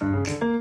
Música